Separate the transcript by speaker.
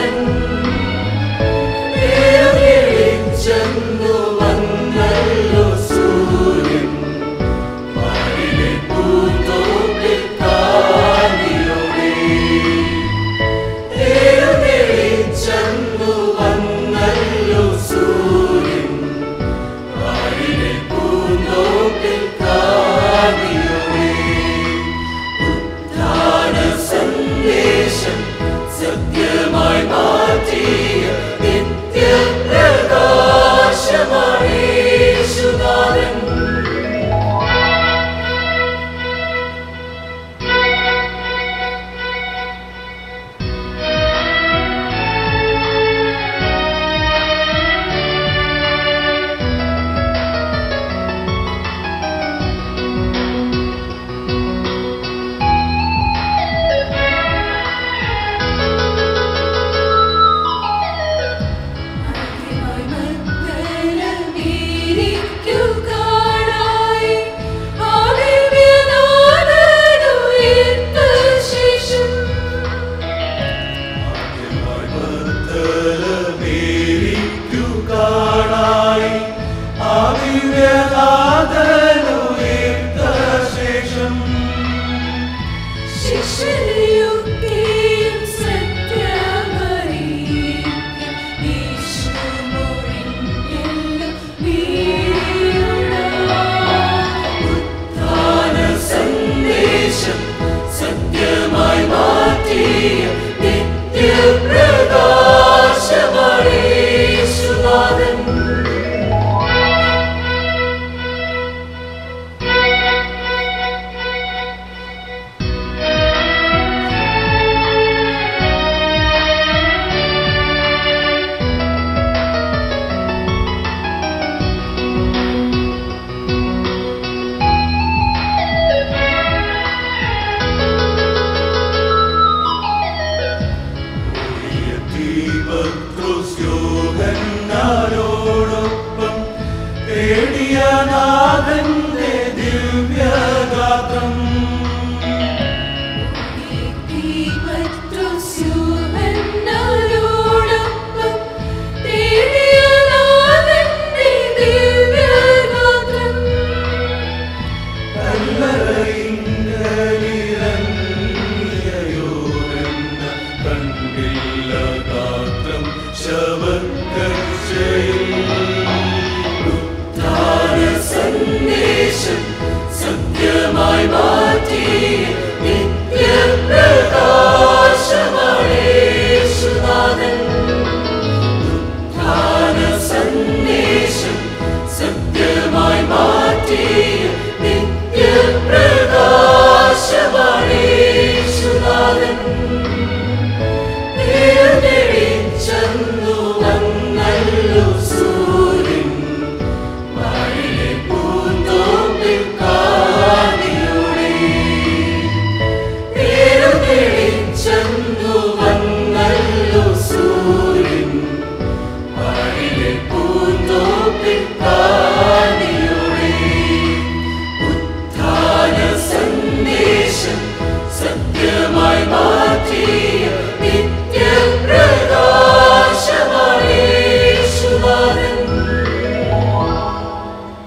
Speaker 1: falling 是你 workers. be